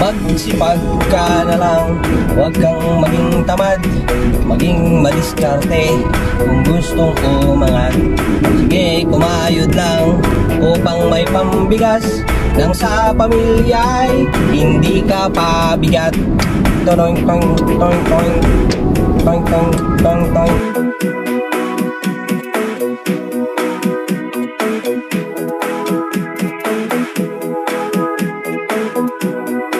Magsipag ka na lang, huwag kang maging tamad Maging madiskarte kung gustong umangat. Sige, kumayod lang upang may pambigas Nang sa pamilya ay hindi ka pabigat. Toing toing toing toing toing toing toing toing. you